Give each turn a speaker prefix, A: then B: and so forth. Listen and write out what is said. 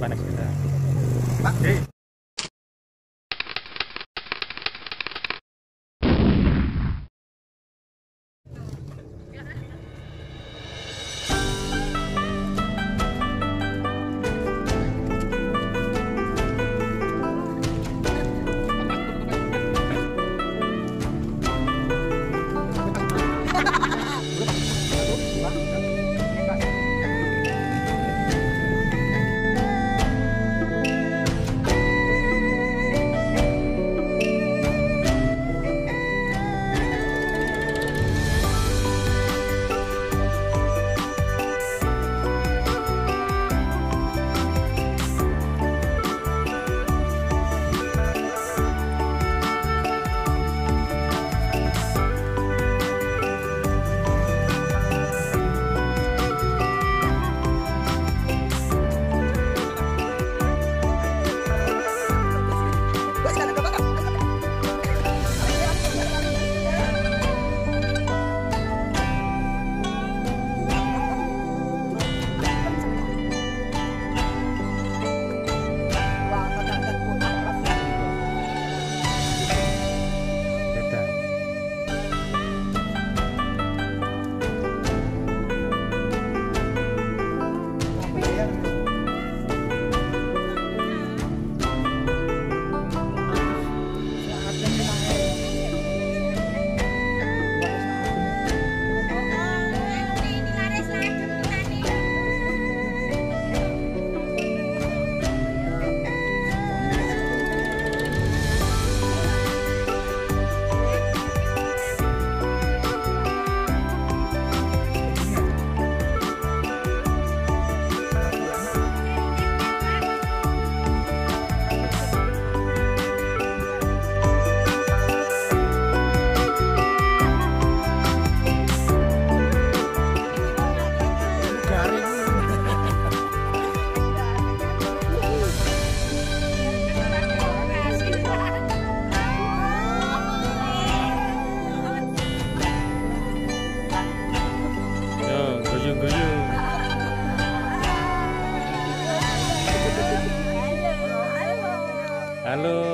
A: panas kita.
B: Pak,
A: Halo.